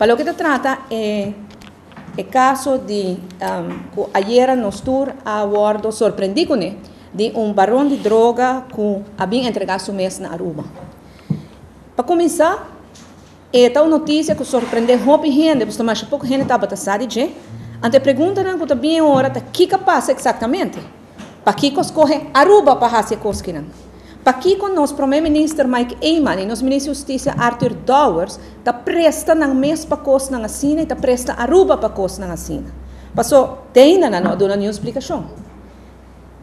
Para o que se trata é o caso de um, ayer nos tur a bordo sorprendi com de um barão de droga que havia entregado seu mês na Aruba. Para começar, é tal notícia que surpreendeu muita gente, porque mais pouco gente estava passando de Ante pergunta não bem hora o que passa exatamente. Para que escorre Aruba para fazer coisas que com nosso primeiro-ministro Mike Eyman e nosso ministro de Justiça Arthur Dowers está presta na mesma coisa na China e está presta Aruba para coisa na China. Passou, tem na não, dona nenhuma explicação.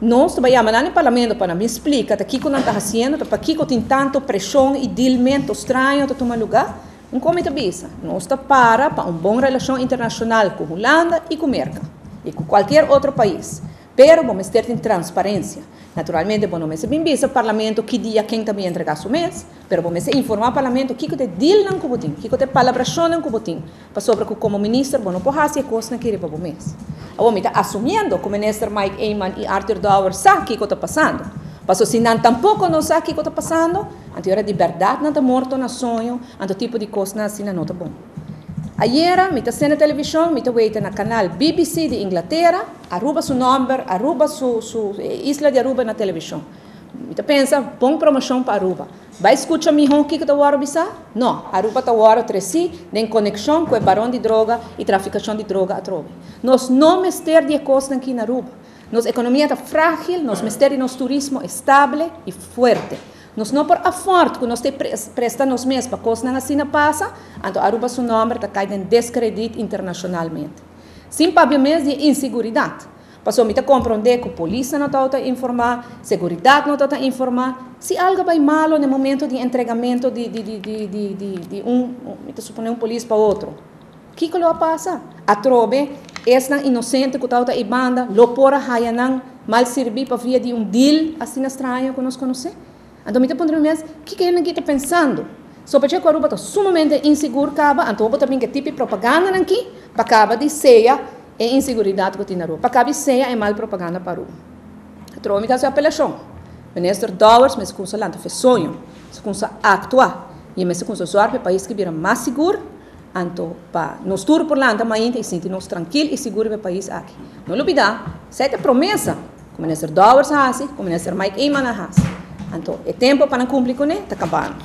Nós trabalhamos no parlamento para me explicar o que não está fazendo, para que tem tanto pressão e dilmento estranho para tomar lugar. Um comité bisa. Nós está para para uma boa relação internacional com a Holanda e com a América e com qualquer outro país. Pero vamos ter transparência. Naturalmente, bom, não bem bisa o parlamento que dia quem também entregar o mês, pero vamos informar o parlamento que que te não que botin, que que te não que botin, para sobre que como ministro, bom, não pode fazer coisa na querer para o mês. A homem está assumindo que o ministro Mike Eyman e Arthur Dower sabem o que está passando. Passou se não tampouco não sabe o que está passando, então de verdade não está morto na sonho, então tipo de coisa assim não está bom. Ayer, me está na televisão, está vendo no canal BBC de Inglaterra, Aruba su número, Aruba su, su isla de Aruba na televisão. Está pensa, bom promoção para Aruba. Vai escutar me o que está o bisa? Não, Aruba está o tresi, em conexão com o barão de droga e traficação de droga a trove. Nós não mestre de coisa aqui na Aruba. Nossa economia está frágil, nosso mestre de nosso turismo estável e forte. Nós não por a forte que nós te presta nos mês para coisas não assim passa, então Aruba seu nome está caindo em descredito internacionalmente. Sim, para mês de insegurança. Passou me compreender que a polícia não está a informar, segurança não está a informar. Se algo vai mal no momento de entregamento de, de, de, de, de, de, um, me suponer um polícia para outro, o que que vai passar? A trobe, essa inocente que está a banda, lo pora hayanang, mal servir para via de um deal assim estranho que nós conhecemos. Então, me pergunto o que que ele está pensando? Sobre o que Aruba está sumamente inseguro, acaba, então, também que tipo de propaganda aqui, para acaba de ceia e inseguridade que tem na rua. Para acaba de ceia é mal propaganda para a rua. Então, me está apelação. O ministro Dowers me escusa lá, fez sonho, se escusa actuar, e me escusa usar para o país que vira mais seguro, então, para nós tour por lá, também, e sentir-nos tranquilo e seguro para o país aqui. Não olvidar, sete promessa, como o ministro Dowers faz, como o ministro Mike Eyman faz. Então, é tempo para cumprir com ele, está acabando.